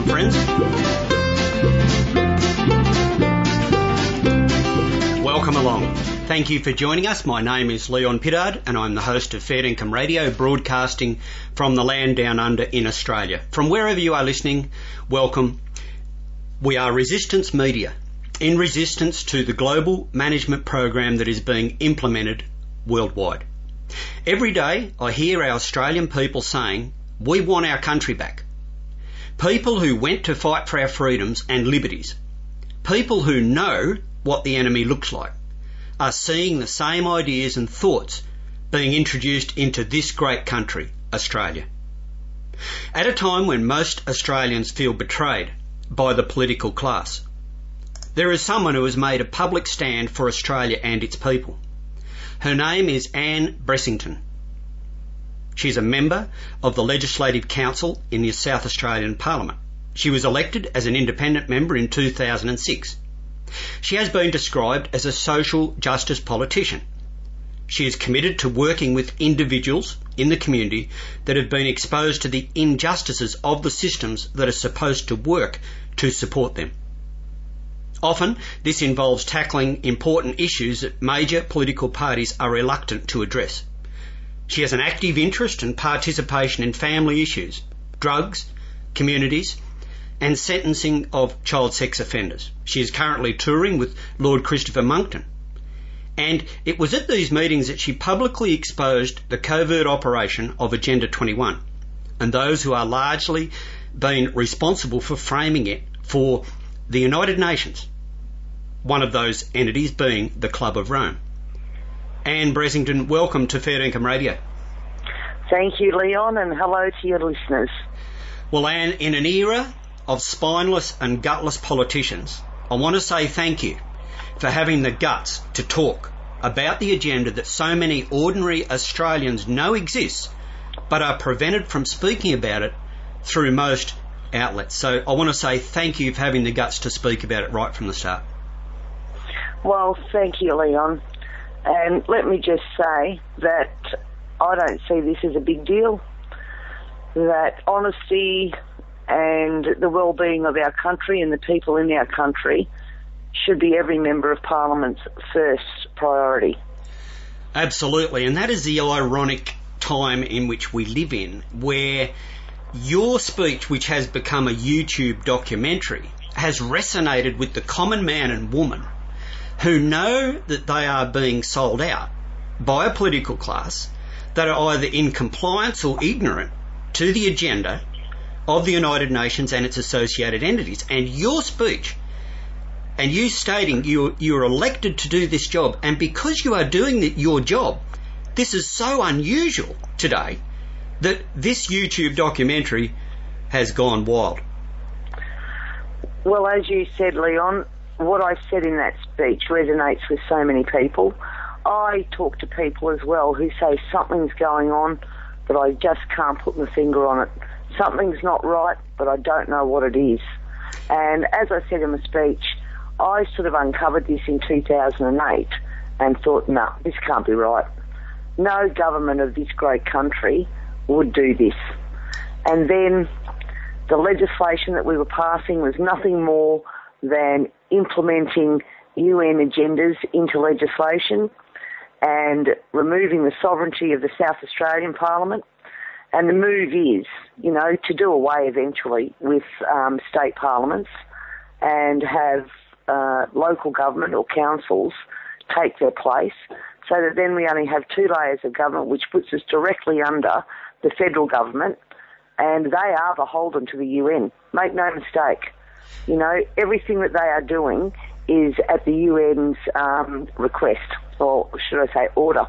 Welcome, friends. Welcome along. Thank you for joining us. My name is Leon Pittard and I'm the host of Fair Dinkum Radio, broadcasting from the land down under in Australia. From wherever you are listening, welcome. We are Resistance Media, in resistance to the global management program that is being implemented worldwide. Every day I hear our Australian people saying, we want our country back. People who went to fight for our freedoms and liberties, people who know what the enemy looks like, are seeing the same ideas and thoughts being introduced into this great country, Australia. At a time when most Australians feel betrayed by the political class, there is someone who has made a public stand for Australia and its people. Her name is Ann Bressington. She's a member of the Legislative Council in the South Australian Parliament. She was elected as an independent member in 2006. She has been described as a social justice politician. She is committed to working with individuals in the community that have been exposed to the injustices of the systems that are supposed to work to support them. Often, this involves tackling important issues that major political parties are reluctant to address. She has an active interest and participation in family issues, drugs, communities, and sentencing of child sex offenders. She is currently touring with Lord Christopher Monckton. And it was at these meetings that she publicly exposed the covert operation of Agenda 21 and those who are largely been responsible for framing it for the United Nations, one of those entities being the Club of Rome. Ann Bressington, welcome to Fair Dinkum Radio. Thank you, Leon, and hello to your listeners. Well, Ann, in an era of spineless and gutless politicians, I want to say thank you for having the guts to talk about the agenda that so many ordinary Australians know exists, but are prevented from speaking about it through most outlets. So I want to say thank you for having the guts to speak about it right from the start. Well, thank you, Leon. And let me just say that I don't see this as a big deal. That honesty and the well-being of our country and the people in our country should be every member of parliament's first priority. Absolutely, and that is the ironic time in which we live in, where your speech, which has become a YouTube documentary, has resonated with the common man and woman who know that they are being sold out by a political class that are either in compliance or ignorant to the agenda of the United Nations and its associated entities. And your speech and you stating you, you're elected to do this job, and because you are doing the, your job, this is so unusual today that this YouTube documentary has gone wild. Well, as you said, Leon, what I said in that speech resonates with so many people. I talk to people as well who say something's going on, but I just can't put my finger on it. Something's not right, but I don't know what it is. And as I said in my speech, I sort of uncovered this in 2008 and thought, no, nah, this can't be right. No government of this great country would do this. And then the legislation that we were passing was nothing more than implementing UN agendas into legislation and removing the sovereignty of the South Australian Parliament. And the move is, you know, to do away eventually with um, state parliaments and have uh, local government or councils take their place so that then we only have two layers of government which puts us directly under the federal government and they are beholden to the UN. Make no mistake. You know, everything that they are doing is at the UN's um, request, or should I say, order.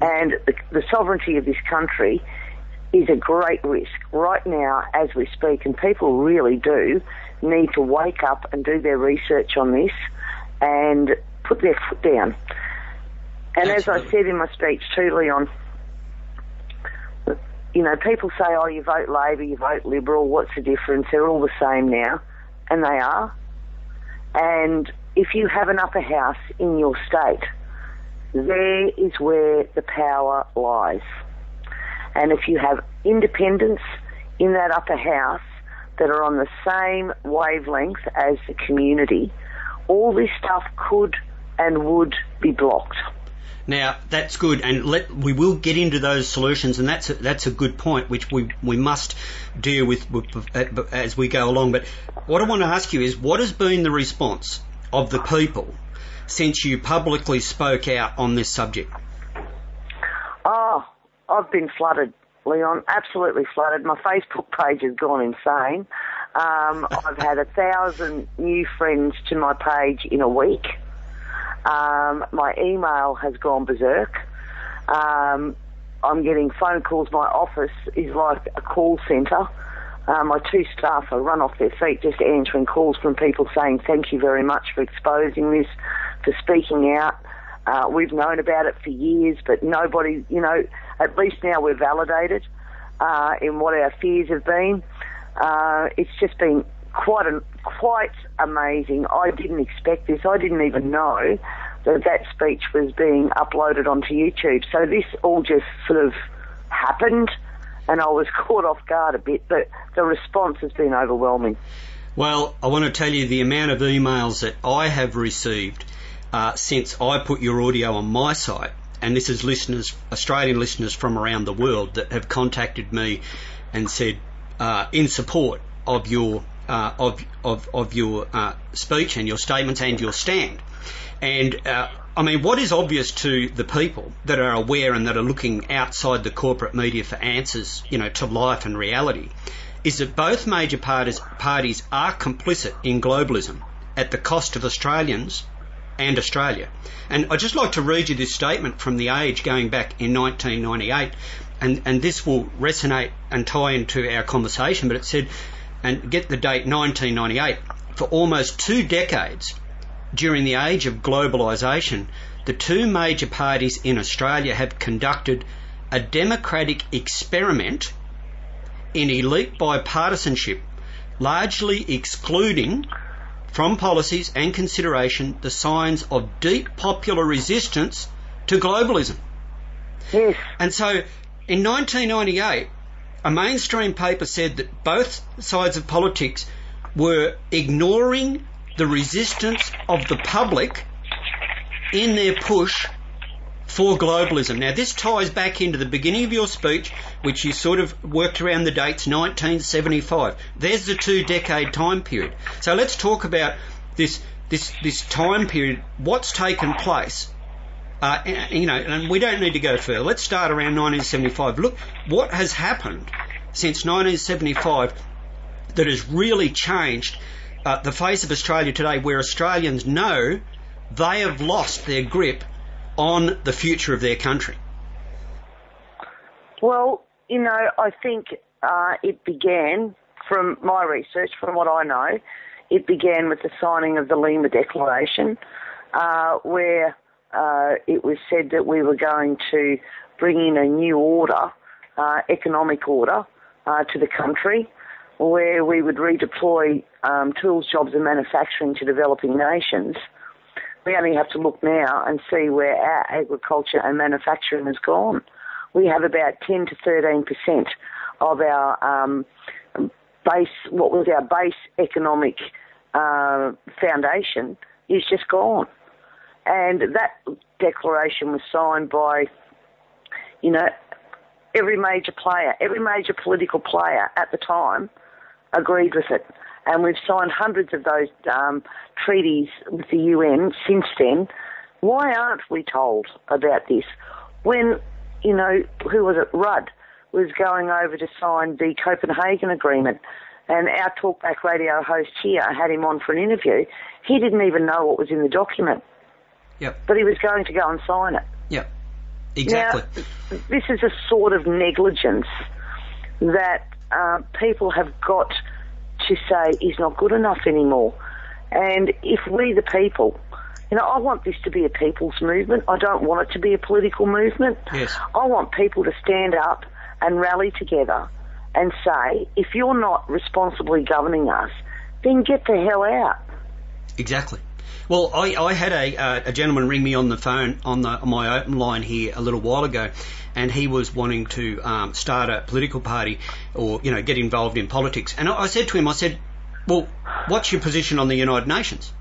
And the, the sovereignty of this country is a great risk right now as we speak, and people really do need to wake up and do their research on this and put their foot down. And Absolutely. as I said in my speech too, Leon, you know, people say, oh, you vote Labor, you vote Liberal, what's the difference? They're all the same now and they are. And if you have an upper house in your state, there is where the power lies. And if you have independence in that upper house, that are on the same wavelength as the community, all this stuff could and would be blocked. Now that's good, and let, we will get into those solutions, and that's a, that's a good point, which we we must deal with, with as we go along. But what I want to ask you is, what has been the response of the people since you publicly spoke out on this subject? Oh, I've been flooded, Leon. Absolutely flooded. My Facebook page has gone insane. Um, I've had a thousand new friends to my page in a week. Um, my email has gone berserk. Um, I'm getting phone calls. My office is like a call centre. Uh, my two staff are run off their feet just answering calls from people saying thank you very much for exposing this, for speaking out. Uh, we've known about it for years, but nobody, you know, at least now we're validated uh, in what our fears have been. Uh, it's just been quite a, quite amazing. I didn't expect this. I didn't even know that that speech was being uploaded onto YouTube. So this all just sort of happened, and I was caught off guard a bit. But the response has been overwhelming. Well, I want to tell you the amount of emails that I have received uh, since I put your audio on my site, and this is listeners, Australian listeners from around the world that have contacted me and said uh, in support of your uh, of, of, of your uh, speech and your statements and your stand. And uh, I mean, what is obvious to the people that are aware and that are looking outside the corporate media for answers, you know, to life and reality, is that both major parties, parties are complicit in globalism at the cost of Australians and Australia. And I'd just like to read you this statement from The Age going back in 1998, and, and this will resonate and tie into our conversation, but it said, and get the date 1998, for almost two decades during the age of globalisation, the two major parties in Australia have conducted a democratic experiment in elite bipartisanship, largely excluding from policies and consideration the signs of deep popular resistance to globalism. Yes. And so in 1998, a mainstream paper said that both sides of politics were ignoring the resistance of the public in their push for globalism. Now, this ties back into the beginning of your speech, which you sort of worked around the dates 1975. There's the two decade time period. So let's talk about this this this time period. What's taken place? Uh, you know, and we don't need to go further. Let's start around 1975. Look, what has happened since 1975 that has really changed uh, the face of Australia today, where Australians know they have lost their grip on the future of their country? Well, you know, I think uh, it began from my research, from what I know, it began with the signing of the Lima Declaration, uh, where uh, it was said that we were going to bring in a new order, uh, economic order, uh, to the country, where we would redeploy um, tools, jobs, and manufacturing to developing nations. We only have to look now and see where our agriculture and manufacturing has gone. We have about 10 to 13 percent of our um, base, what was our base economic uh, foundation, is just gone. And that declaration was signed by, you know, every major player, every major political player at the time agreed with it. And we've signed hundreds of those um, treaties with the UN since then. Why aren't we told about this? When, you know, who was it? Rudd was going over to sign the Copenhagen Agreement. And our talkback radio host here had him on for an interview. He didn't even know what was in the document. Yep. But he was going to go and sign it. Yep. Exactly. Now, this is a sort of negligence that uh, people have got to say is not good enough anymore. And if we, the people, you know, I want this to be a people's movement. I don't want it to be a political movement. Yes. I want people to stand up and rally together and say, if you're not responsibly governing us, then get the hell out. Exactly. Well, I, I had a, uh, a gentleman ring me on the phone on, the, on my open line here a little while ago, and he was wanting to um, start a political party or you know get involved in politics. And I, I said to him, I said, "Well, what's your position on the United Nations?"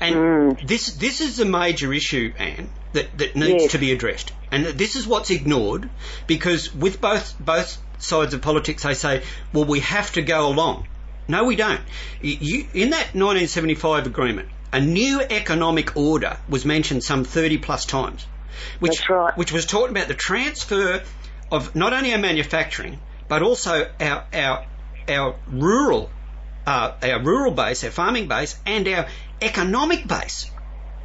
And Mm. this this is a major issue, Ann, that, that needs Yes. to be addressed. And this is what's ignored because with both both sides of politics, they say, "Well, we have to go along." No, we don't. You, you, in that 1975 agreement, a new economic order was mentioned some 30 plus times, which That's right. which was talking about the transfer of not only our manufacturing but also our our our rural uh, our rural base, our farming base, and our economic base.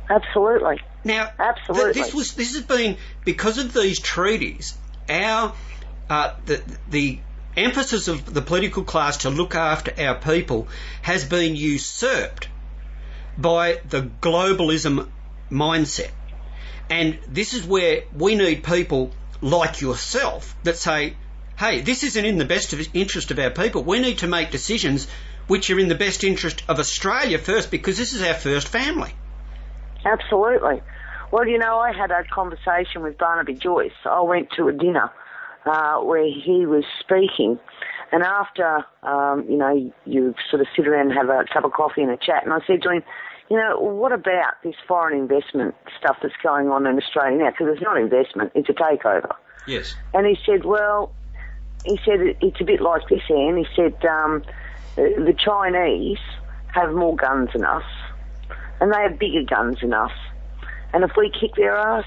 Absolutely. Now, Absolutely. th- this was this has been because of these treaties. Our uh, the the emphasis of the political class to look after our people has been usurped by the globalism mindset, and this is where we need people like yourself that say, "Hey, this isn't in the best interest of our people. We need to make decisions." Which are in the best interest of Australia first, because this is our first family. Absolutely. Well, you know, I had a conversation with Barnaby Joyce. I went to a dinner uh, where he was speaking, and after, um, you know, you sort of sit around and have a cup of coffee and a chat, and I said to him, you know, what about this foreign investment stuff that's going on in Australia now? Because it's not investment, it's a takeover. Yes. And he said, well, he said it's a bit like this, Ann. He said um, the Chinese have more guns than us, and they have bigger guns than us. And if we kick their ass,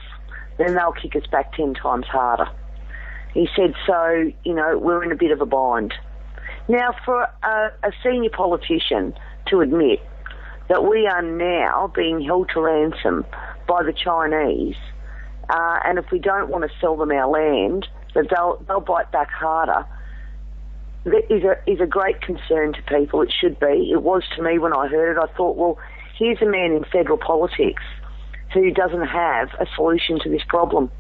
then they'll kick us back ten times harder. He said, so, you know, we're in a bit of a bind. Now, for a, a senior politician to admit that we are now being held to ransom by the Chinese, uh, and if we don't want to sell them our land, that they'll, they'll bite back harder, that is a, is a great concern to people. It should be. It was to me when I heard it. I thought, well, here's a man in federal politics who doesn't have a solution to this problem.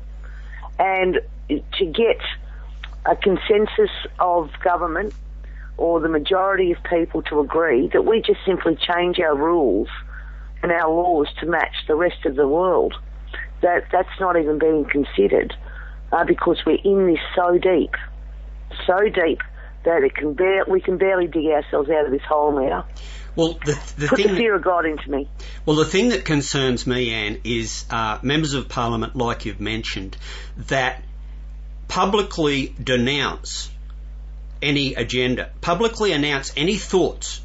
And to get a consensus of government or the majority of people to agree that we just simply change our rules and our laws to match the rest of the world, that that's not even being considered uh, because we're in this so deep, so deep that it can bear, we can barely dig ourselves out of this hole now. Well, the, the Put thing the that, fear of God into me. well, the thing that concerns me, Ann, is uh, members of Parliament, like you've mentioned, that publicly denounce any agenda, publicly announce any thoughts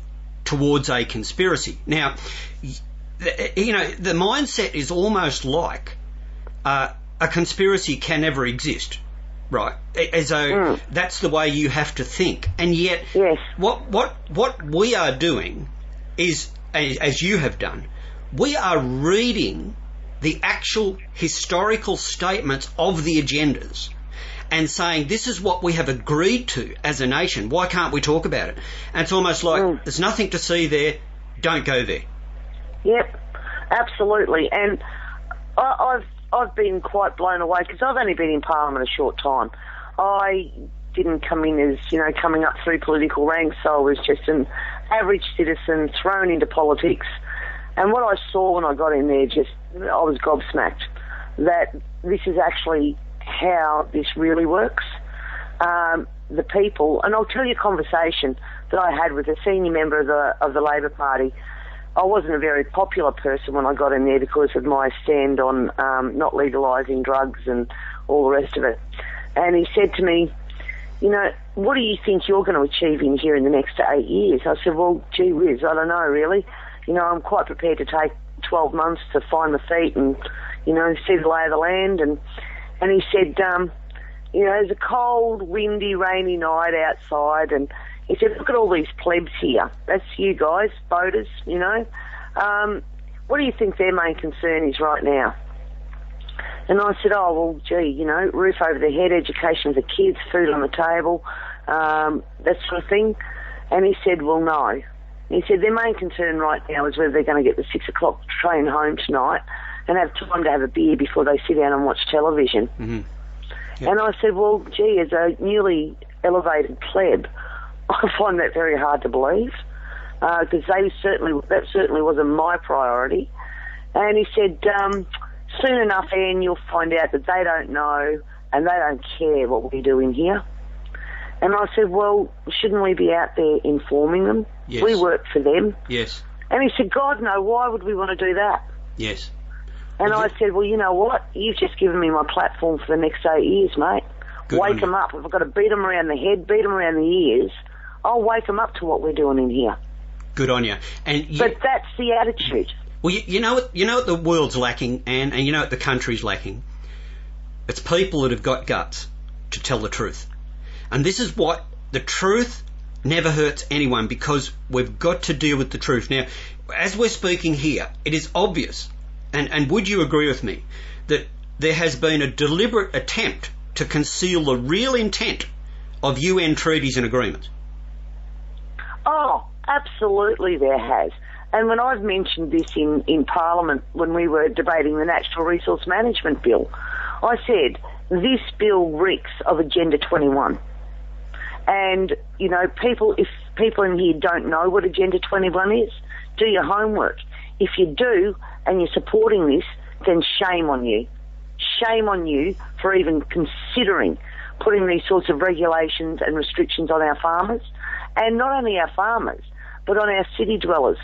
towards a conspiracy. Now, you know, the mindset is almost like uh, a conspiracy can never exist, right? As though Mm. that's the way you have to think, and yet Yes. what what what we are doing is, as you have done, we are reading the actual historical statements of the agendas and saying this is what we have agreed to as a nation. Why can't we talk about it? And it's almost like Mm. there's nothing to see there. Don't go there. Yep, absolutely. And I, I've I've been quite blown away because I've only been in Parliament a short time. I didn't come in as you know coming up through political ranks. So I was just an average citizen thrown into politics. And what I saw when I got in there, just I was gobsmacked that this is actually how this really works. Um, the people, and I'll tell you a conversation that I had with a senior member of the of the Labor Party. I wasn't a very popular person when I got in there because of my stand on um, not legalising drugs and all the rest of it. And he said to me, you know, what do you think you're going to achieve in here in the next eight years? I said, well, gee whiz, I don't know really. You know, I'm quite prepared to take 12 months to find my feet and, you know, see the lay of the land. And, and he said, um, you know, there's a cold, windy, rainy night outside and he said, look at all these plebs here. That's you guys, voters, you know. Um, what do you think their main concern is right now? And I said, oh, well, gee, you know, roof over their head, education for the kids, food on the table, um, that sort of thing. And he said, well, no. He said their main concern right now is whether they're going to get the six o'clock train home tonight and have time to have a beer before they sit down and watch television. hmm And I said, well, gee, as a newly elevated pleb, I find that very hard to believe. because they certainly that certainly wasn't my priority. And he said, um, soon enough, Ann, you'll find out that they don't know and they don't care what we do in here. And I said, well, shouldn't we be out there informing them? Yes. We work for them. Yes. And he said, God, no, why would we want to do that? Yes. And Well, I you- said, well, you know what? You've just given me my platform for the next eight years, mate. Good wake them up. If I've got to beat them around the head, beat them around the ears, I'll wake them up to what we're doing in here. Good on you. And you, But that's the attitude. well, you, you know what? You know what the world's lacking, and and you know what the country's lacking. It's people that have got guts to tell the truth, and this is what the truth never hurts anyone because we've got to deal with the truth. Now, as we're speaking here, it is obvious, and and would you agree with me that there has been a deliberate attempt to conceal the real intent of UN treaties and agreements? Oh, absolutely there has. And when I've mentioned this in, in Parliament when we were debating the Natural Resource Management Bill, I said, this bill reeks of Agenda 21. And, you know, people, if people in here don't know what Agenda 21 is, do your homework. If you do and you're supporting this, then shame on you. Shame on you for even considering putting these sorts of regulations and restrictions on our farmers. And not only our farmers, but on our city dwellers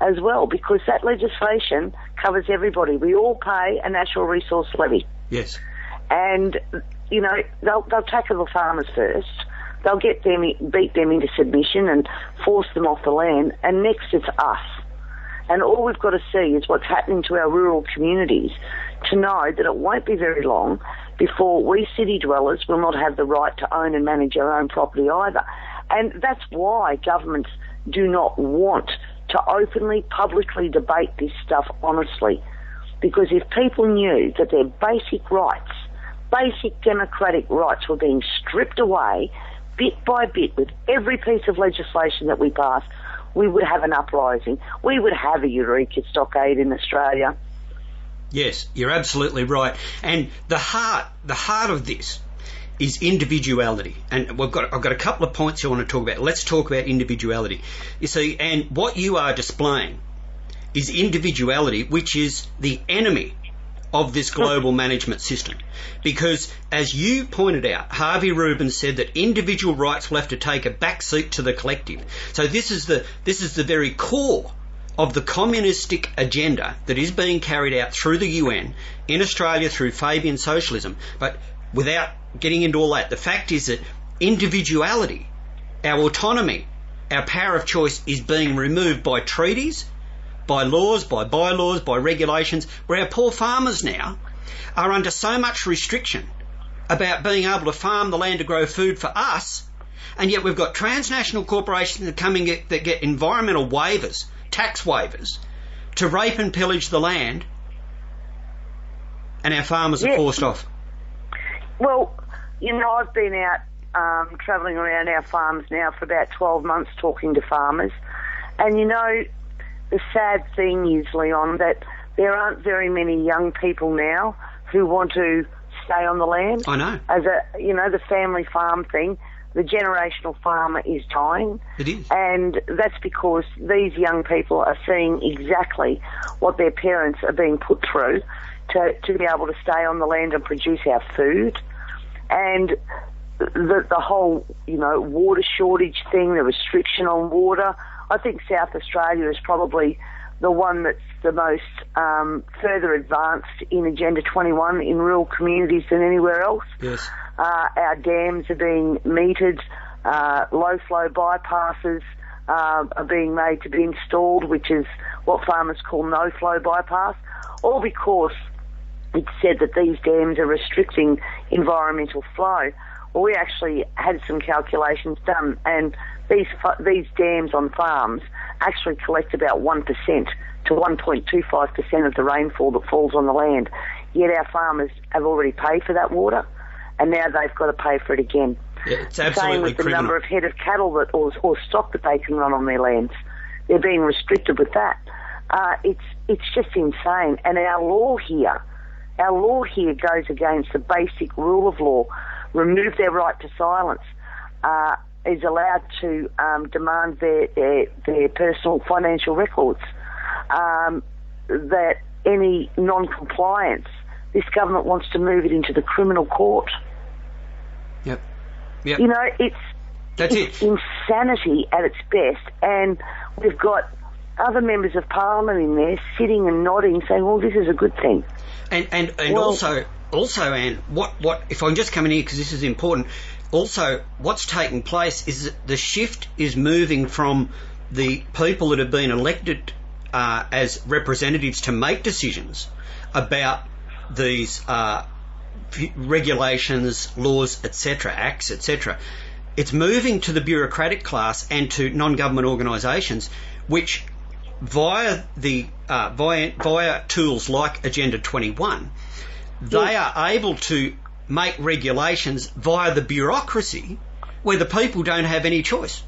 as well, because that legislation covers everybody. We all pay a natural resource levy Yes. and you know they'll they'll tackle the farmers first. They'll get them beat them into submission and force them off the land, and next it's us. And all we've got to see is what's happening to our rural communities to know that it won't be very long before we city dwellers will not have the right to own and manage our own property either. And that's why governments do not want to openly, publicly debate this stuff honestly. Because if people knew that their basic rights, basic democratic rights were being stripped away bit by bit with every piece of legislation that we pass, we would have an uprising. We would have a Eureka stockade in Australia. Yes, you're absolutely right. And the heart, the heart of this is individuality. And we've got, I've got a couple of points I want to talk about. Let's talk about individuality. You see, and what you are displaying is individuality, which is the enemy of this global management system. Because as you pointed out, Harvey Ruvin said that individual rights will have to take a back seat to the collective. So this is the, this is the very core of the communistic agenda that is being carried out through the UN in Australia through Fabian socialism. But without getting into all that, the fact is that individuality, our autonomy, our power of choice is being removed by treaties, by laws, by bylaws, by regulations, where our poor farmers now are under so much restriction about being able to farm the land to grow food for us, and yet we've got transnational corporations that get, that get environmental waivers, tax waivers, to rape and pillage the land, and our farmers are forced off. Well, you know, I've been out um, travelling around our farms now for about 12 months talking to farmers. And you know, the sad thing is, Leon, that there aren't very many young people now who want to stay on the land. I know. As a, you know, the family farm thing, the generational farmer is dying. It is. And that's because these young people are seeing exactly what their parents are being put through to, to be able to stay on the land and produce our food. And the, the whole, you know, water shortage thing, the restriction on water, I think South Australia is probably the one that's the most um, further advanced in Agenda 21 in rural communities than anywhere else. Yes. Uh, our dams are being metered, uh, low flow bypasses uh, are being made to be installed, which is what farmers call no flow bypass, all because it's said that these dams are restricting environmental flow. Well, we actually had some calculations done, and these these dams on farms actually collect about one percent to 1.25 percent of the rainfall that falls on the land. Yet our farmers have already paid for that water, and now they've got to pay for it again. Yeah, it's Same with the criminal. number of head of cattle that or, or stock that they can run on their lands. They're being restricted with that. Uh, it's it's just insane. And our law here, our law here goes against the basic rule of law. Remove their right to silence. Uh, is allowed to um, demand their, their, their personal financial records. Um, that any non-compliance, this government wants to move it into the criminal court. Yep. Yep. You know, it's That's it's it. insanity at its best, and we've got other members of parliament in there sitting and nodding, saying, "Well, this is a good thing." And and, and Well- also also Ann, what what if I can just come in here because this is important. Also, what's taking place is that the shift is moving from the people that have been elected uh, as representatives to make decisions about these uh, regulations, laws, etc., acts, etc. It's moving to the bureaucratic class and to non-government organisations, which via the uh, via via tools like Agenda 21, they are able to make regulations via the bureaucracy where the people don't have any choice.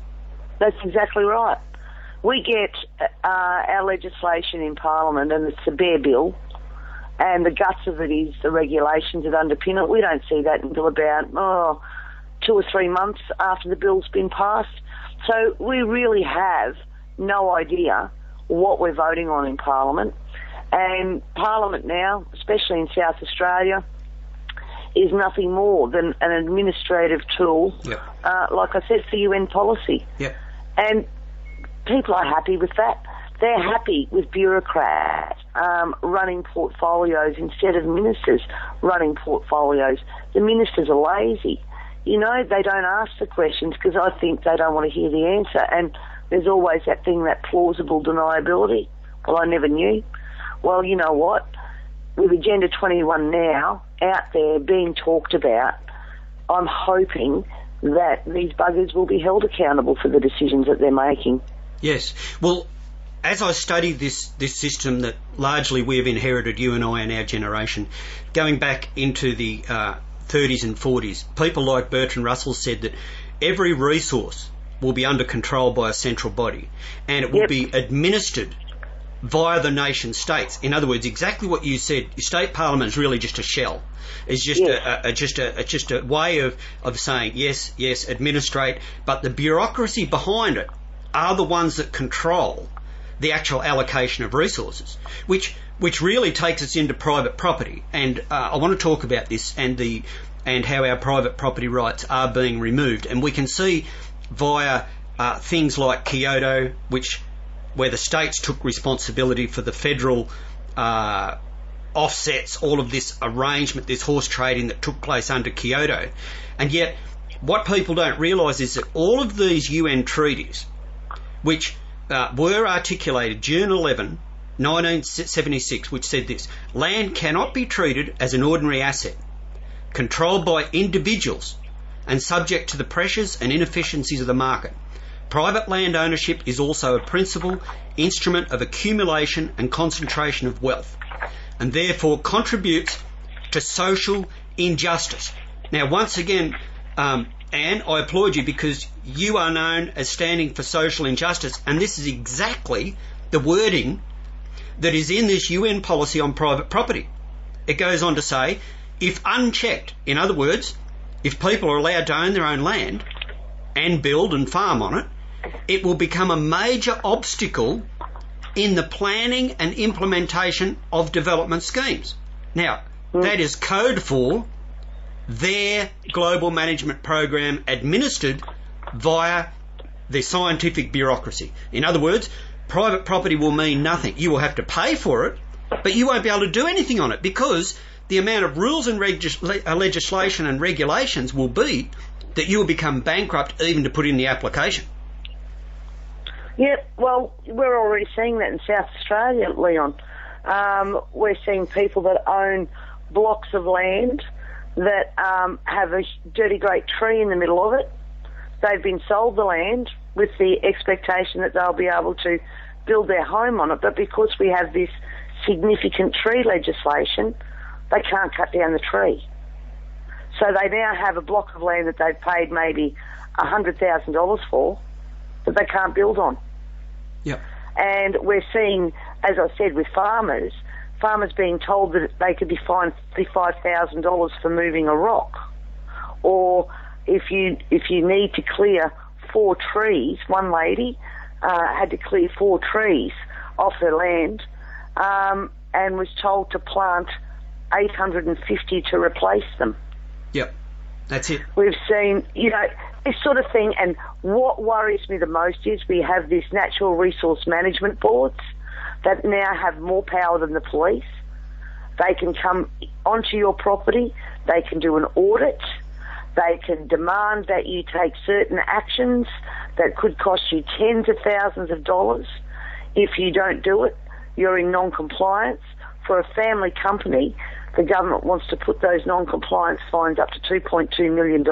That's exactly right. We get uh, our legislation in Parliament, and it's a bare bill, and the guts of it is the regulations that underpin it. We don't see that until about oh, two or three months after the bill's been passed. So we really have no idea what we're voting on in Parliament. And Parliament now, especially in South Australia, is nothing more than an administrative tool, Yep. uh, like I said, for UN policy. Yep. And people are happy with that. They're happy with bureaucrats um, running portfolios instead of ministers running portfolios. The ministers are lazy. You know, they don't ask the questions because I think they don't want to hear the answer. And there's always that thing, that plausible deniability. Well, I never knew. Well, you know what? With Agenda 21 now out there being talked about, I'm hoping that these buggers will be held accountable for the decisions that they're making. Yes. Well, as I studied this, this system that largely we've inherited, you and I and our generation, going back into the uh, 30s and 40s, people like Bertrand Russell said that every resource will be under control by a central body and it will Yep. be administered via the nation states. In other words, exactly what you said, state parliament is really just a shell. It's just Yes. a, a, a just a, a just a way of, of saying yes, yes, administrate, but the bureaucracy behind it are the ones that control the actual allocation of resources, which which really takes us into private property. And uh, I want to talk about this and the and how our private property rights are being removed. And we can see via uh, things like Kyoto, which where the states took responsibility for the federal uh, offsets, all of this arrangement, this horse trading that took place under Kyoto. And yet, what people don't realise is that all of these UN treaties, which uh, were articulated June 11, 1976, which said this land cannot be treated as an ordinary asset, controlled by individuals and subject to the pressures and inefficiencies of the market. Private land ownership is also a principal instrument of accumulation and concentration of wealth, and therefore contributes to social injustice. Now, once again, um, Ann, I applaud you because you are known as standing for social injustice, and this is exactly the wording that is in this UN policy on private property. It goes on to say, if unchecked, in other words, if people are allowed to own their own land and build and farm on it, it will become a major obstacle in the planning and implementation of development schemes. Now, that is code for their global management program administered via the scientific bureaucracy. In other words, private property will mean nothing. You will have to pay for it, but you won't be able to do anything on it because the amount of rules and regis- uh, legislation and regulations will be that you will become bankrupt even to put in the application. Yeah, well, we're already seeing that in South Australia, Leon. Um, we're seeing people that own blocks of land that um, have a dirty great tree in the middle of it. They've been sold the land with the expectation that they'll be able to build their home on it, but because we have this significant tree legislation, they can't cut down the tree. So they now have a block of land that they've paid maybe $100,000 for that they can't build on. Yep. And we're seeing, as I said, with farmers, farmers being told that they could be fined $55,000 for moving a rock. Or if you if you need to clear four trees, one lady uh, had to clear four trees off her land um, and was told to plant 850 to replace them. Yep, that's it. We've seen, you know, this sort of thing. And what worries me the most is we have these natural resource management boards that now have more power than the police. They can come onto your property. They can do an audit. They can demand that you take certain actions that could cost you tens of thousands of dollars. If you don't do it, you're in non-compliance. For a family company, the government wants to put those non-compliance fines up to $2.2 million.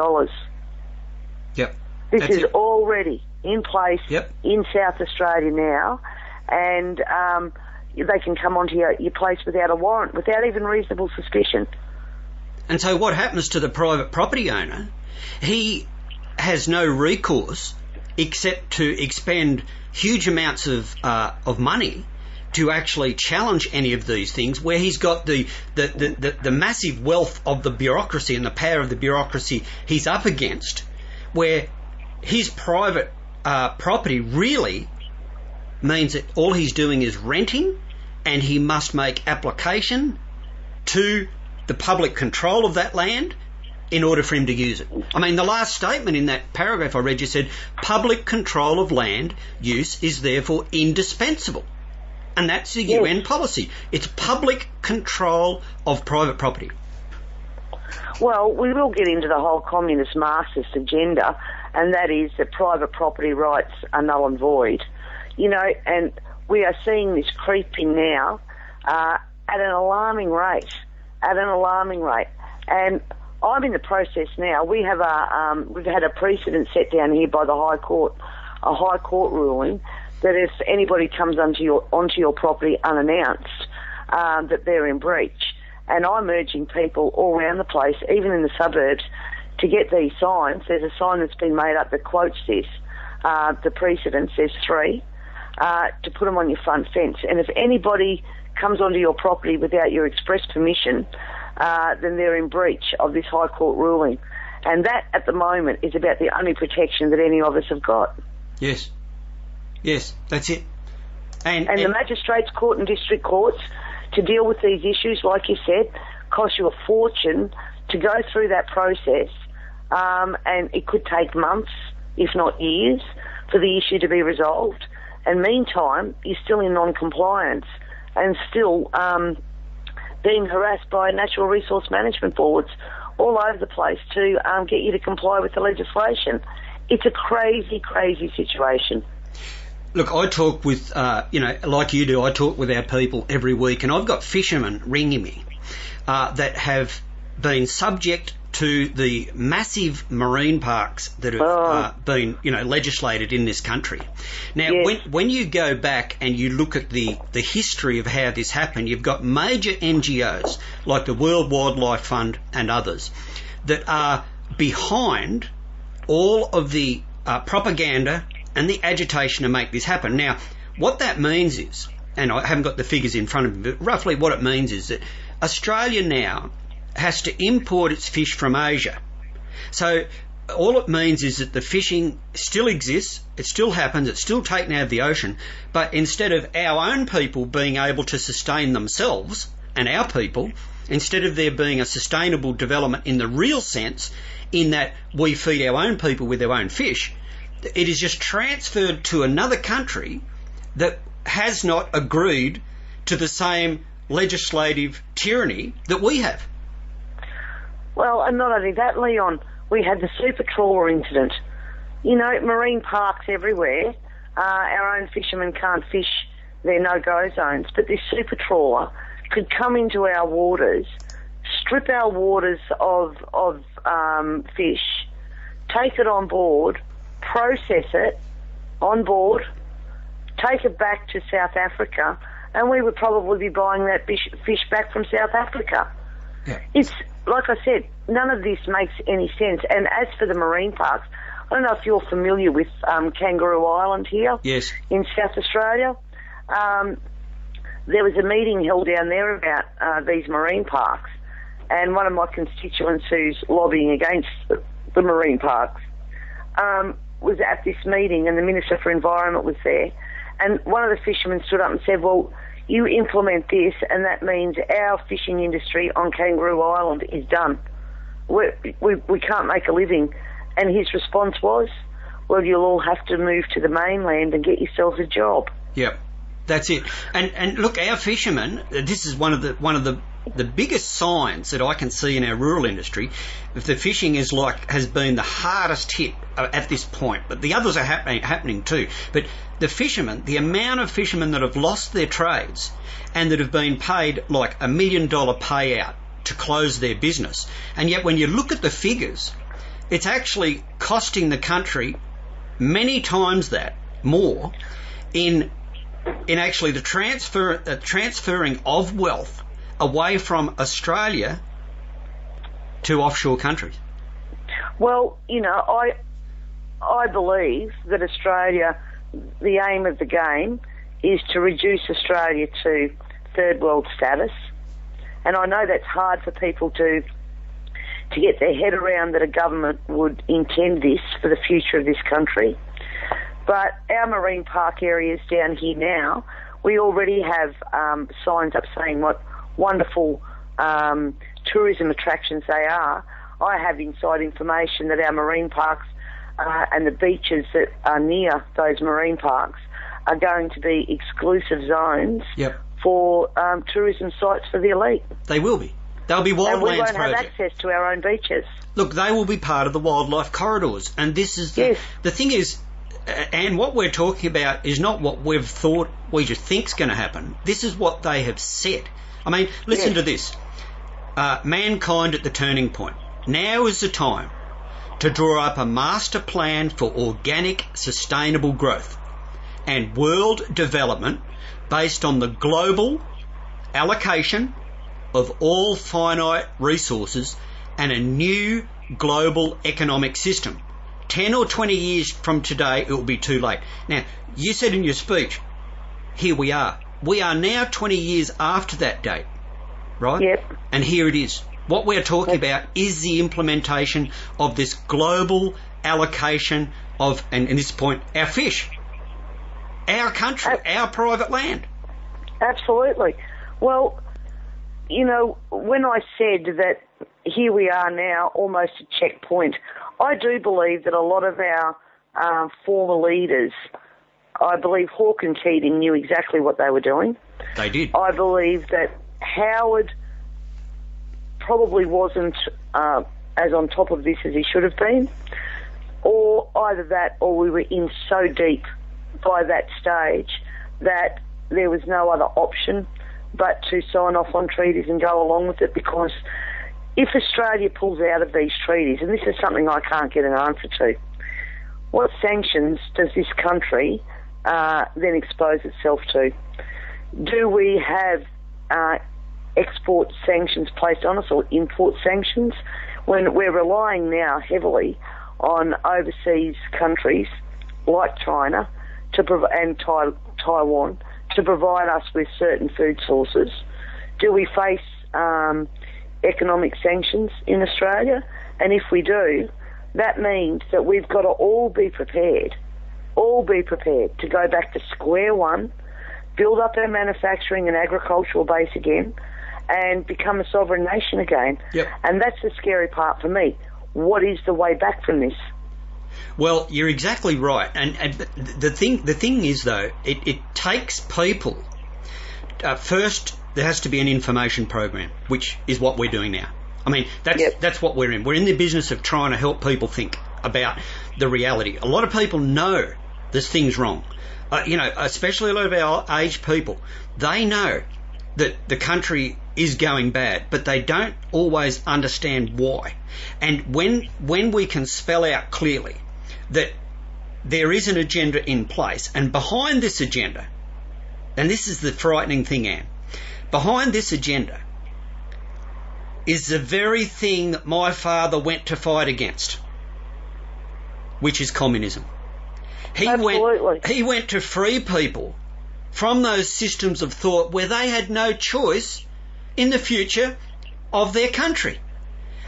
Yep. This That's is it. already in place Yep. in South Australia now, and um, they can come onto your, your place without a warrant, without even reasonable suspicion. And so what happens to the private property owner? He has no recourse except to expend huge amounts of uh, of money to actually challenge any of these things where he's got the the, the, the, the massive wealth of the bureaucracy and the power of the bureaucracy he's up against where his private uh, property really means that all he's doing is renting and he must make application to the public control of that land in order for him to use it. I mean, the last statement in that paragraph I read you said public control of land use is therefore indispensable. And that's the Yes. UN policy. It's public control of private property. Well, we will get into the whole communist Marxist agenda, and that is that private property rights are null and void. You know, and we are seeing this creeping now uh, at an alarming rate. At an alarming rate, and I'm in the process now. We have a um, we've had a precedent set down here by the High Court, a High Court ruling that if anybody comes onto your onto your property unannounced, um, that they're in breach. And I'm urging people all around the place, even in the suburbs, to get these signs. There's a sign that's been made up that quotes this. Uh, the precedence, says three, uh, to put them on your front fence. And if anybody comes onto your property without your express permission, uh, then they're in breach of this High Court ruling. And that, at the moment, is about the only protection that any of us have got. Yes. Yes, that's it. And, And the magistrates' court and district courts to deal with these issues, like you said, cost you a fortune to go through that process, um, and it could take months, if not years, for the issue to be resolved. And meantime, you're still in non-compliance and still um, being harassed by natural resource management boards all over the place to um, get you to comply with the legislation. It's a crazy, crazy situation. Look, I talk with, uh, you know, like you do, I talk with our people every week, and I've got fishermen ringing me uh, that have been subject to the massive marine parks that have Oh. uh, been, you know, legislated in this country. Now, Yes. when when you go back and you look at the the history of how this happened, you've got major NGOs like the World Wildlife Fund and others that are behind all of the uh, propaganda and the agitation to make this happen. Now, what that means is, and I haven't got the figures in front of me, but roughly what it means is that Australia now has to import its fish from Asia. So all it means is that the fishing still exists, it still happens, it's still taken out of the ocean, but instead of our own people being able to sustain themselves and our people, instead of there being a sustainable development in the real sense, in that we feed our own people with our own fish, it is just transferred to another country that has not agreed to the same legislative tyranny that we have. Well, and not only that, Leon, we had the super trawler incident. You know, marine parks everywhere. Uh, our own fishermen can't fish their no-go zones, but this super trawler could come into our waters, strip our waters of of um, fish, take it on board, process it on board, take it back to South Africa, and we would probably be buying that fish, fish back from South Africa. Yeah. It's like I said, none of this makes any sense. And as for the marine parks, I don't know if you're familiar with um, Kangaroo Island here Yes. in South Australia. Um, there was a meeting held down there about uh, these marine parks, and one of my constituents who's lobbying against the marine parks, um, was at this meeting and the Minister for Environment was there. And one of the fishermen stood up and said, well, you implement this and that means our fishing industry on Kangaroo Island is done. we we, we can't make a living. And his response was, well, you'll all have to move to the mainland and get yourselves a job. Yep. That's it. And and look, our fishermen. This is one of the one of the the biggest signs that I can see in our rural industry. If the fishing is like has been the hardest hit at this point, but the others are happening happening too. But the fishermen, the amount of fishermen that have lost their trades and that have been paid like a million dollar payout to close their business, and yet when you look at the figures, it's actually costing the country many times that more in in actually the transfer uh, transferring of wealth away from Australia to offshore countries? Well, you know, I I believe that Australia, the aim of the game is to reduce Australia to third world status, and I know that's hard for people to to get their head around that a government would intend this for the future of this country. But our marine park areas down here now, we already have um, signs up saying what wonderful um, tourism attractions they are. I have inside information that our marine parks uh, and the beaches that are near those marine parks are going to be exclusive zones yep. for um, tourism sites for the elite. They will be. They'll be wildlands and we won't project. have access to our own beaches. Look, they will be part of the wildlife corridors, and this is the, yes. the thing is and what we're talking about is not what we've thought we just think's going to happen. This is what they have said. I mean, listen to this. Uh, mankind at the turning point. Now is the time to draw up a master plan for organic, sustainable growth and world development based on the global allocation of all finite resources and a new global economic system 10 or 20 years from today, it will be too late. Now, you said in your speech, here we are. We are now 20 years after that date, right? Yep. And here it is. What we're talking yep. about is the implementation of this global allocation of, and in this point, our fish, our country, uh, our private land. Absolutely. Well, you know, when I said that here we are now, almost a checkpoint, I do believe that a lot of our uh, former leaders, I believe Hawke and Keating knew exactly what they were doing. They did. I believe that Howard probably wasn't uh, as on top of this as he should have been, or either that or we were in so deep by that stage that there was no other option but to sign off on treaties and go along with it because if Australia pulls out of these treaties, and this is something I can't get an answer to, what sanctions does this country uh, then expose itself to? Do we have uh, export sanctions placed on us or import sanctions when we're relying now heavily on overseas countries like China to prov- and tai- Taiwan to provide us with certain food sources? Do we face um, economic sanctions in Australia? And if we do, that means that we've got to all be prepared, all be prepared to go back to square one, build up our manufacturing and agricultural base again, and become a sovereign nation again. Yep. And that's the scary part for me. What is the way back from this? Well, you're exactly right, and, and the thing the thing is though, it, it takes people uh, first there has to be an information program, which is what we're doing now. I mean, that's yep. that's what we're in. We're in the business of trying to help people think about the reality. A lot of people know there's things wrong. Uh, you know, especially a lot of our aged people, they know that the country is going bad, but they don't always understand why. And when when we can spell out clearly that there is an agenda in place, and behind this agenda, and this is the frightening thing, Ann, Behind this agenda is the very thing that my father went to fight against, which is communism. He Absolutely. went he went to free people from those systems of thought where they had no choice in the future of their country.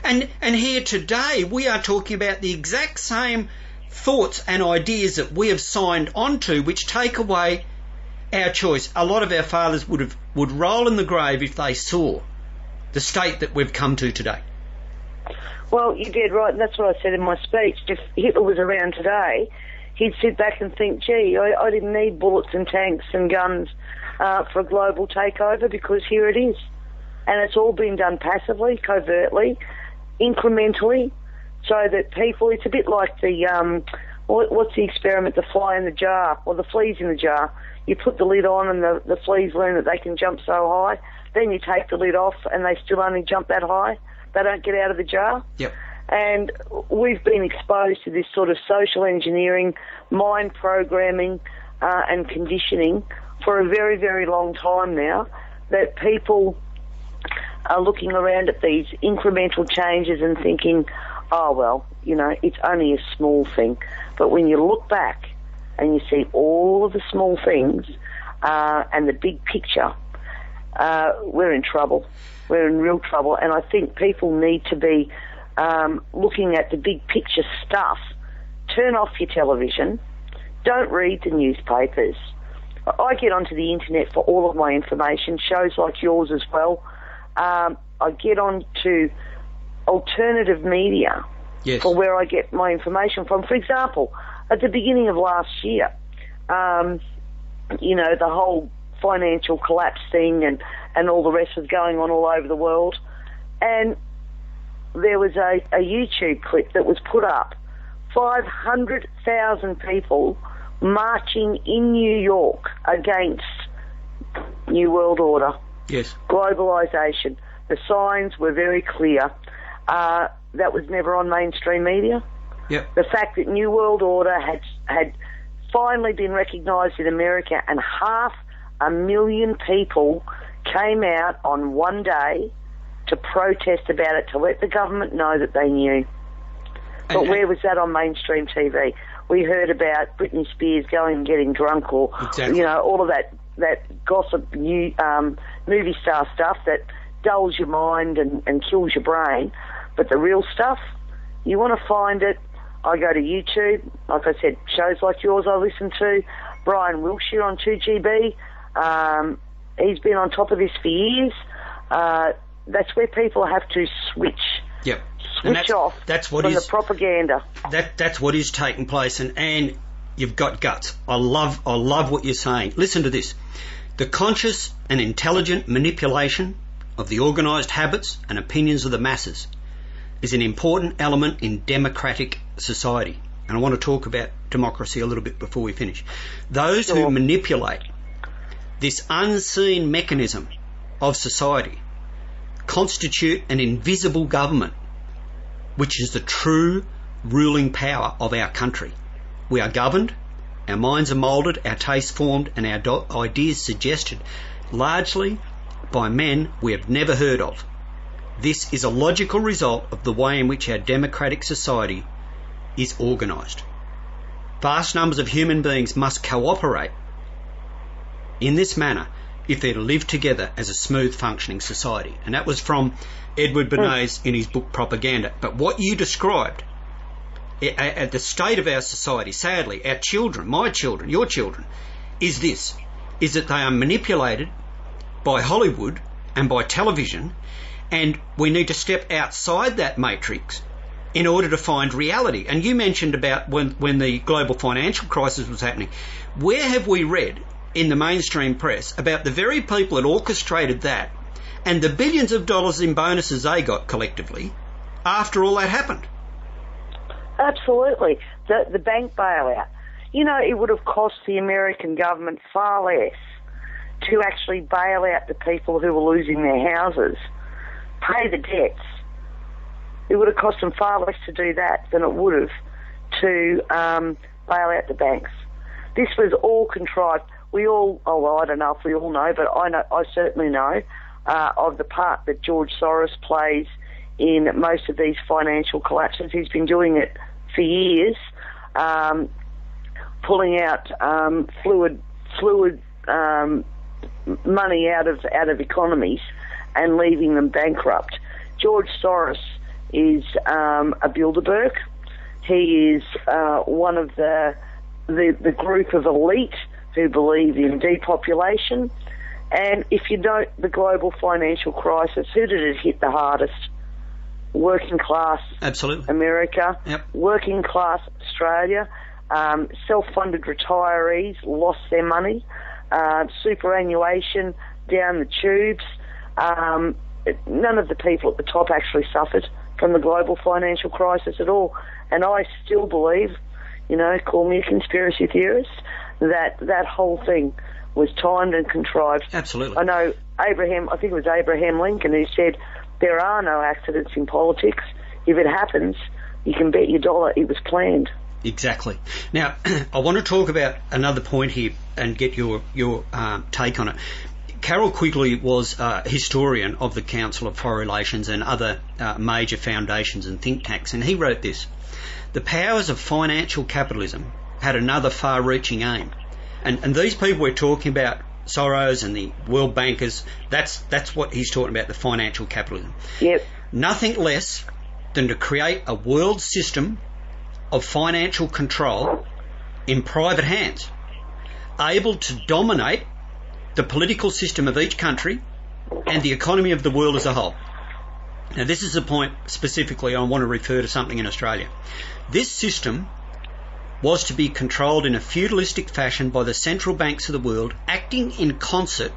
And, and here today we are talking about the exact same thoughts and ideas that we have signed onto which take away our choice. A lot of our fathers would have, would roll in the grave if they saw the state that we've come to today. Well, you did right, and that's what I said in my speech. If Hitler was around today, he'd sit back and think, gee, I, I didn't need bullets and tanks and guns uh, for a global takeover because here it is. And it's all been done passively, covertly, incrementally, so that people, it's a bit like the, um, what, what's the experiment, the fly in the jar, or the fleas in the jar. You put the lid on and the, the fleas learn that they can jump so high. Then you take the lid off and they still only jump that high they don't get out of the jar. Yep. And we've been exposed to this sort of social engineering, mind programming, uh, and conditioning for a very, very long time now. That people are looking around at these incremental changes and thinking, oh well, you know, it's only a small thing. But when you look back and you see all of the small things uh, and the big picture, uh, we're in trouble we're in real trouble. And I think people need to be um, looking at the big picture stuff. Turn off your television. Don't read the newspapers. I get onto the internet for all of my information, shows like yours as well. Um, I get onto alternative media yes. for where I get my information from. For example, at the beginning of last year, um, you know, the whole financial collapse thing and, and all the rest was going on all over the world. And there was a, a YouTube clip that was put up 500,000 people marching in New York against New World Order. Yes. Globalisation. The signs were very clear. Uh, that was never on mainstream media. Yep. The fact that New World Order had had finally been recognised in America and half a million people came out on one day to protest about it, to let the government know that they knew. But where was that on mainstream TV? We heard about Britney Spears going and getting drunk, or exactly. you know, all of that that gossip, new um, movie star stuff that dulls your mind and, and kills your brain. But the real stuff, you want to find it. I go to YouTube, like I said, shows like yours I listen to. Brian Wilshire on 2GB. Um, he's been on top of this for years. Uh, that's where people have to switch. Yep. Switch that's, off that's what from is, the propaganda. That that's what is taking place, and and you've got guts. I love I love what you're saying. Listen to this: the conscious and intelligent manipulation of the organised habits and opinions of the masses is an important element in democratic society. And I want to talk about democracy a little bit before we finish. Those sure. who manipulate this unseen mechanism of society constitute an invisible government, which is the true ruling power of our country. We are governed, our minds are moulded, our tastes formed, and our ideas suggested largely by men we have never heard of. This is a logical result of the way in which our democratic society is organised. Vast numbers of human beings must cooperate in this manner if they're to live together as a smooth functioning society. And that was from Edward. Bernays in his book Propaganda. But what you described at the state of our society, sadly, our children, my children, your children, is this, is that they are manipulated by Hollywood and by television and we need to step outside that matrix in order to find reality. And you mentioned about when, when the global financial crisis was happening. Where have we read in the mainstream press about the very people that orchestrated that and the billions of dollars in bonuses they got collectively after all that happened. Absolutely. The, the bank bailout. You know, it would have cost the American government far less to actually bail out the people who were losing their houses, pay the debts. It would have cost them far less to do that than it would have to um, bail out the banks. This was all contrived we all, oh well, I don't know if we all know, but I know, I certainly know uh, of the part that George Soros plays in most of these financial collapses. He's been doing it for years, um, pulling out um, fluid, fluid um, money out of out of economies and leaving them bankrupt. George Soros is um, a Bilderberg. He is uh, one of the, the the group of elite who believe in depopulation. And if you note the global financial crisis, who did it hit the hardest? Working class Absolutely. America, Yep. working class Australia, um, self-funded retirees lost their money, uh, superannuation down the tubes. Um, none of the people at the top actually suffered from the global financial crisis at all. And I still believe, you know, call me a conspiracy theorist, that that whole thing was timed and contrived. Absolutely. I know Abraham, I think it was Abraham Lincoln who said, there are no accidents in politics. If it happens, you can bet your dollar it was planned. Exactly. Now, I want to talk about another point here and get your your um, take on it. Carroll Quigley was a historian of the Council of Foreign Relations and other uh, major foundations and think tanks, and he wrote this: "The powers of financial capitalism had another far-reaching aim, and and these people we're talking about." Soros and the world bankers, that's, that's what he's talking about, the financial capitalism. Yep. Nothing less than to create a world system of financial control in private hands, able to dominate the political system of each country and the economy of the world as a whole. Now, this is a point specifically I want to refer to something in Australia. This system was to be controlled in a feudalistic fashion by the central banks of the world, acting in concert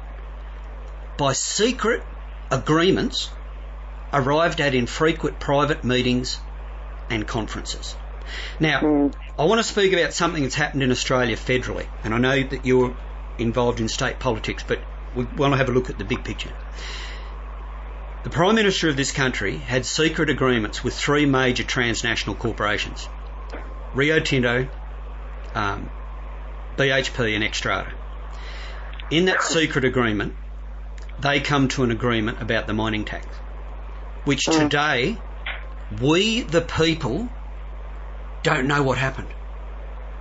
by secret agreements arrived at in frequent private meetings and conferences. Now, mm. I want to speak about something that's happened in Australia federally, and I know that you're involved in state politics, but we want to have a look at the big picture. The Prime Minister of this country had secret agreements with three major transnational corporations Rio Tinto, um, BHP, and Xstrata. In that secret agreement, they come to an agreement about the mining tax, which today we, the people, don't know what happened.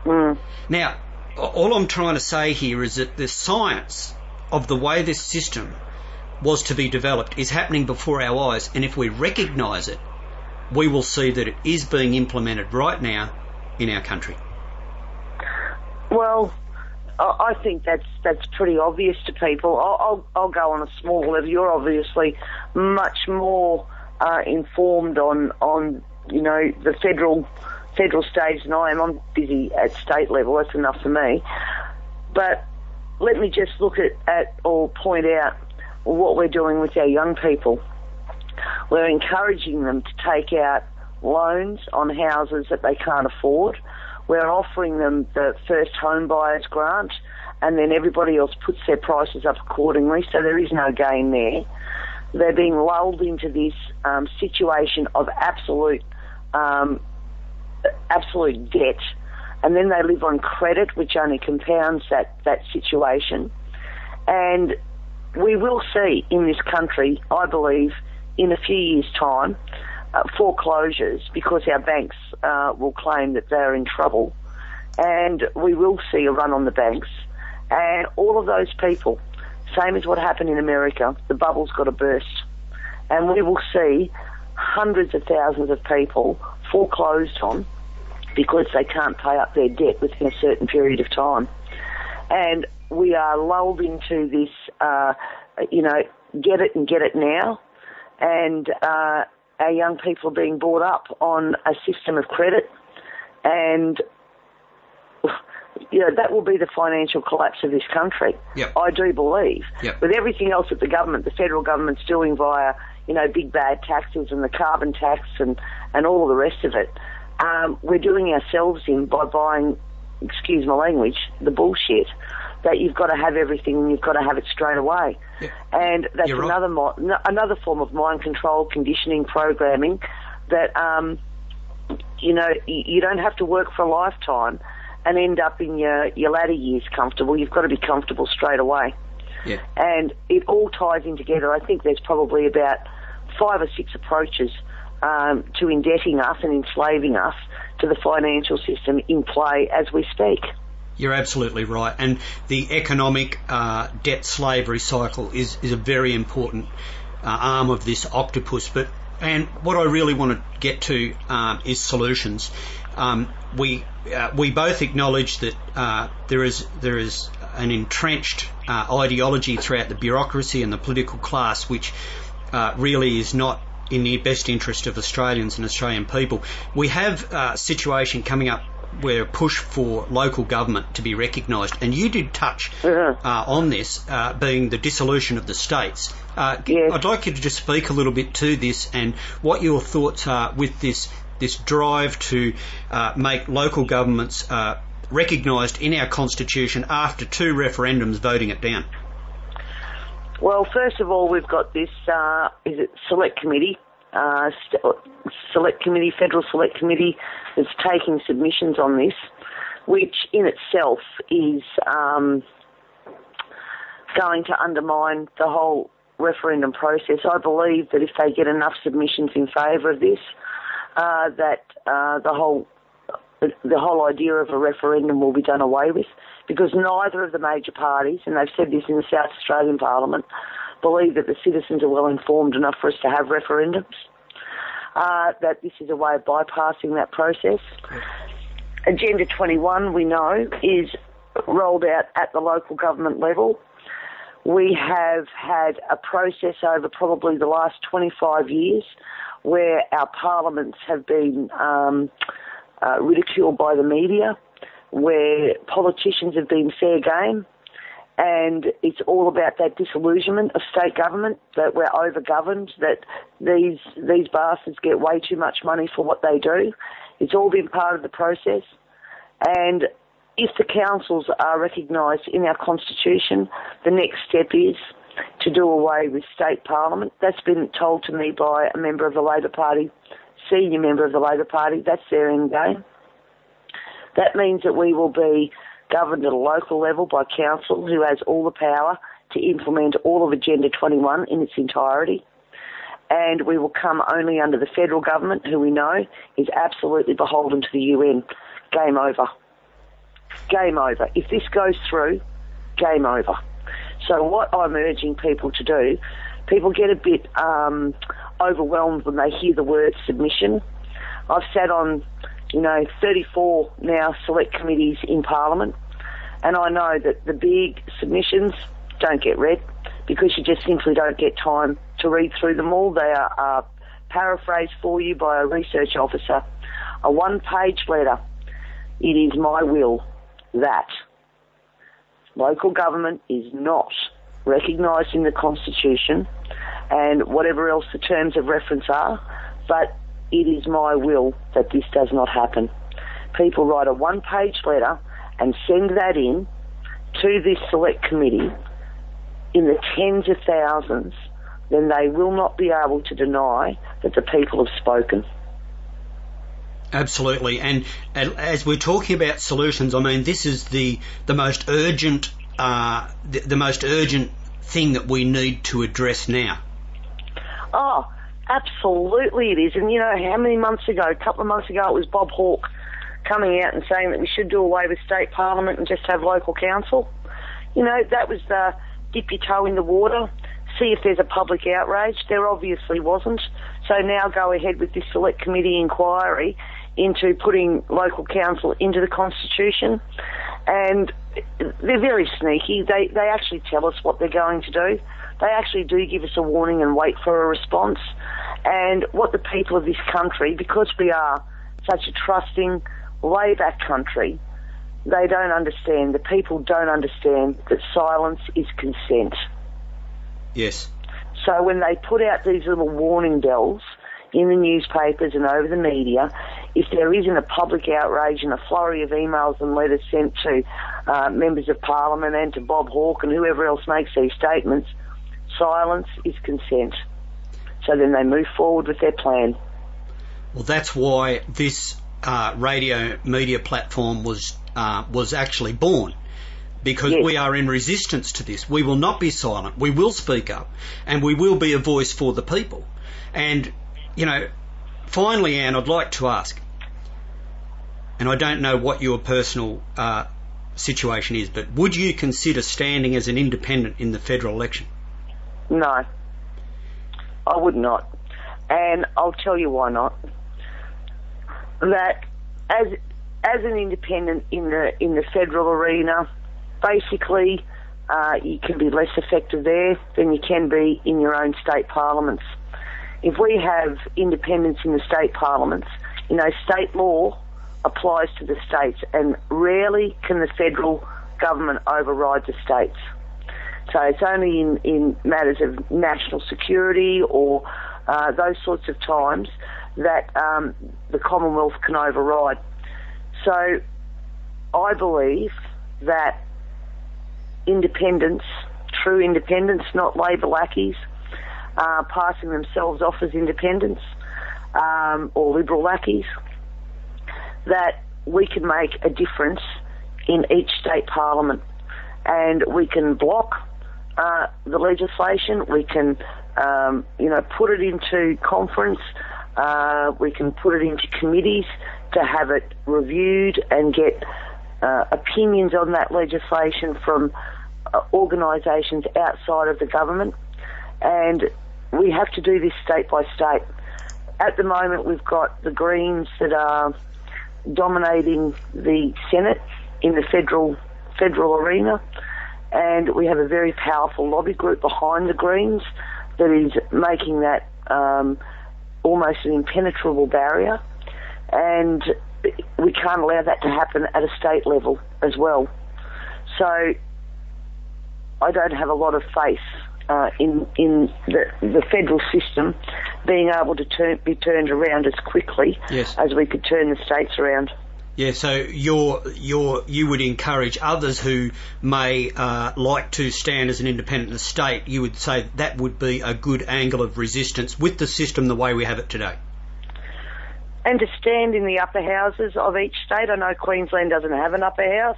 Mm. Now, all I'm trying to say here is that the science of the way this system was to be developed is happening before our eyes, and if we recognise it, we will see that it is being implemented right now in our country. Well, I think that's that's pretty obvious to people. I'll, I'll, I'll go on a small level. You're obviously much more uh, informed on on you know the federal federal stage than I am. I'm busy at state level. That's enough for me. But let me just look at, at or point out what we're doing with our young people. We're encouraging them to take out loans on houses that they can't afford. We're offering them the first home buyers grant, and then everybody else puts their prices up accordingly, so there is no gain there. They're being lulled into this um, situation of absolute, um, absolute debt, and then they live on credit, which only compounds that, that situation. And we will see in this country, I believe, in a few years' time, uh, foreclosures because our banks uh, will claim that they're in trouble, and we will see a run on the banks, and all of those people, same as what happened in America, the bubble's got to burst, and we will see hundreds of thousands of people foreclosed on because they can't pay up their debt within a certain period of time, and we are lulled into this, uh, you know, get it and get it now, and uh, our young people are being brought up on a system of credit, and you know that will be the financial collapse of this country. Yep. I do believe. Yep. With everything else that the government, the federal government's doing via you know big bad taxes and the carbon tax and and all the rest of it, um, we're doing ourselves in by buying, excuse my language, the bullshit that you've got to have everything and you've got to have it straight away. Yeah. And that's You're right. another mo- another form of mind control conditioning programming that um, you know you don't have to work for a lifetime and end up in your your latter years comfortable. You've got to be comfortable straight away. Yeah. And it all ties in together. I think there's probably about five or six approaches um, to indebting us and enslaving us to the financial system in play as we speak. You're absolutely right. And the economic uh, debt slavery cycle is, is a very important uh, arm of this octopus. But And what I really want to get to um, is solutions. Um, we uh, we both acknowledge that uh, there is there is an entrenched uh, ideology throughout the bureaucracy and the political class, which uh, really is not in the best interest of Australians and Australian people. We have a situation coming up where a push for local government to be recognised, and you did touch uh, on this, uh, being the dissolution of the states. Uh, yes. I'd like you to just speak a little bit to this and what your thoughts are with this this drive to uh, make local governments uh, recognised in our constitution after two referendums voting it down. Well, first of all, we've got this uh, is it select committee, uh, select committee, federal select committee that's taking submissions on this, which in itself is um, going to undermine the whole referendum process. I believe that if they get enough submissions in favour of this, uh, that uh, the whole the whole idea of a referendum will be done away with because neither of the major parties, and they've said this in the South Australian Parliament, believe that the citizens are well informed enough for us to have referendums. Uh, that this is a way of bypassing that process. Agenda 21, we know, is rolled out at the local government level. We have had a process over probably the last 25 years where our parliaments have been um, uh, ridiculed by the media, where politicians have been fair game, and it's all about that disillusionment of state government that we're overgoverned, that these these bastards get way too much money for what they do. It's all been part of the process, and if the councils are recognised in our constitution, the next step is to do away with state parliament. That's been told to me by a member of the Labor Party, senior member of the Labor Party. That's their end game. That means that we will be governed at a local level by council who has all the power to implement all of Agenda 21 in its entirety. And we will come only under the federal government, who we know is absolutely beholden to the UN. Game over. Game over. If this goes through, game over. So what I'm urging people to do, people get a bit um, overwhelmed when they hear the word submission. I've sat on, you know, 34 now select committees in Parliament, and I know that the big submissions don't get read because you just simply don't get time to read through them all. They are, are paraphrased for you by a research officer. A one-page letter. It is my will that local government is not recognised in the Constitution and whatever else the terms of reference are, but it is my will that this does not happen. People write a one page letter and send that in to this select committee in the tens of thousands, then they will not be able to deny that the people have spoken. Absolutely, and, as we're talking about solutions, I mean this is the the most urgent uh, the, the most urgent thing that we need to address now. Oh, absolutely it is. And you know how many months ago, a couple of months ago, it was Bob Hawke coming out and saying that we should do away with state parliament and just have local council. You know that was the dip your toe in the water, see if there's a public outrage. There obviously wasn't. So now go ahead with this select committee inquiry into putting local council into the constitution, and they're very sneaky. They they actually tell us what they're going to do. They actually do give us a warning and wait for a response. And what the people of this country, because we are such a trusting, laid-back country, they don't understand. The people don't understand that silence is consent. Yes. So when they put out these little warning bells in the newspapers and over the media, if there isn't a public outrage and a flurry of emails and letters sent to uh, members of parliament and to Bob Hawke and whoever else makes these statements, silence is consent. So then they move forward with their plan. Well, that's why this uh, radio media platform was uh, was actually born. Because yes. we are in resistance to this. We will not be silent. We will speak up. And we will be a voice for the people. And, you know, finally, Ann, I'd like to ask and I don't know what your personal uh, situation is, but would you consider standing as an independent in the federal election? No, I would not. And I'll tell you why not. That as as an independent in the in the federal arena, basically uh, you can be less effective there than you can be in your own state parliaments. If we have independents in the state parliaments, you know, state law applies to the states, and rarely can the federal government override the states. So it's only in, in matters of national security or uh, those sorts of times that um, the Commonwealth can override. So I believe that independents, true independents, not Labor lackeys, uh, passing themselves off as independents um, or Liberal lackeys, that we can make a difference in each state parliament and we can block uh, the legislation, we can, um, you know, put it into conference, uh, we can put it into committees to have it reviewed and get uh, opinions on that legislation from uh, organisations outside of the government. And we have to do this state by state. At the moment, we've got the Greens that are dominating the Senate in the federal federal arena, and we have a very powerful lobby group behind the Greens that is making that um, almost an impenetrable barrier, and we can't allow that to happen at a state level as well. So I don't have a lot of faith uh, in in the, the federal system being able to turn, be turned around as quickly Yes. as we could turn the states around. Yeah, so you're, you're, you would encourage others who may uh, like to stand as an independent state, you would say that would be a good angle of resistance with the system the way we have it today. and to stand in the upper houses of each state. I know Queensland doesn't have an upper house,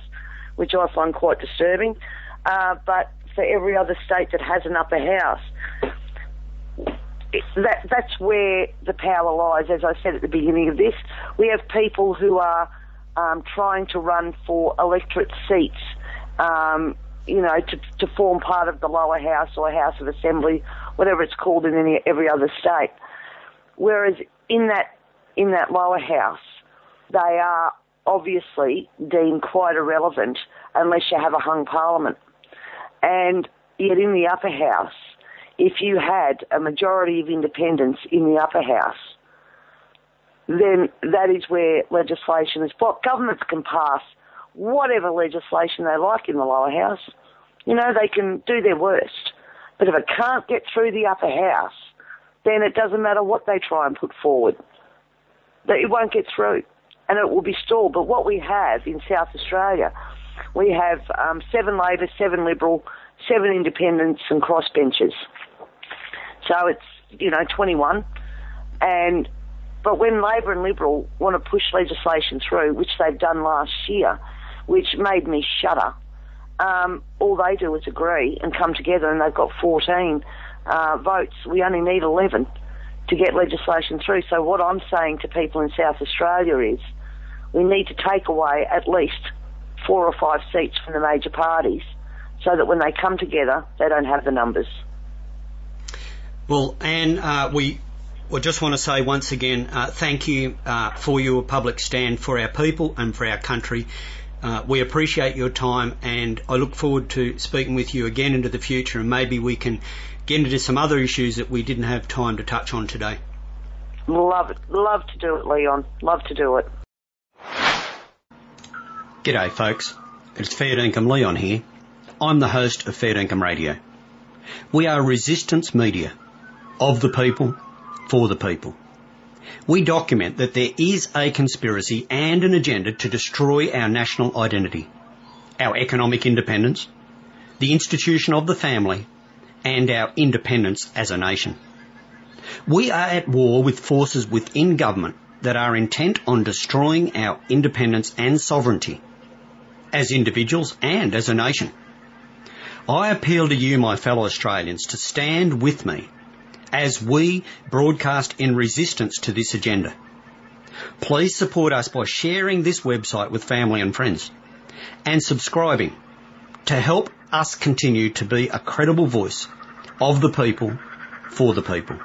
which I find quite disturbing, uh, but for every other state that has an upper house, that that's where the power lies. As I said at the beginning of this, we have people who are um, trying to run for electorate seats. Um, you know, to, to form part of the lower house or House of Assembly, whatever it's called in any, every other state. Whereas in that in that lower house, they are obviously deemed quite irrelevant unless you have a hung parliament. And yet in the upper house, if you had a majority of independents in the upper house, then that is where legislation is blocked. Governments can pass whatever legislation they like in the lower house. You know, they can do their worst. But if it can't get through the upper house, then it doesn't matter what they try and put forward. It won't get through. And it will be stalled. But what we have in South Australia, we have um, seven Labor, seven Liberal, seven Independents and crossbenchers. So it's, you know, 21. And, but when Labor and Liberal want to push legislation through, which they've done last year, which made me shudder, um, all they do is agree and come together and they've got 14 uh, votes. We only need 11 to get legislation through. So what I'm saying to people in South Australia is we need to take away at least four or five seats from the major parties so that when they come together, they don't have the numbers. Well, Ann, uh, we we just want to say once again, uh, thank you uh, for your public stand for our people and for our country. Uh, we appreciate your time, and I look forward to speaking with you again into the future, and maybe we can get into some other issues that we didn't have time to touch on today. Love it. Love to do it, Leon. Love to do it. G'day, folks. It's Fair Dinkum Leon here. I'm the host of Fair Dinkum Radio. We are resistance media of the people, for the people. We document that there is a conspiracy and an agenda to destroy our national identity, our economic independence, the institution of the family, and our independence as a nation. We are at war with forces within government that are intent on destroying our independence and sovereignty as individuals and as a nation. I appeal to you, my fellow Australians, to stand with me as we broadcast in resistance to this agenda. Please support us by sharing this website with family and friends and subscribing to help us continue to be a credible voice of the people for the people.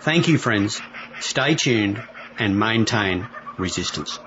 Thank you, friends. Stay tuned and maintain resistance.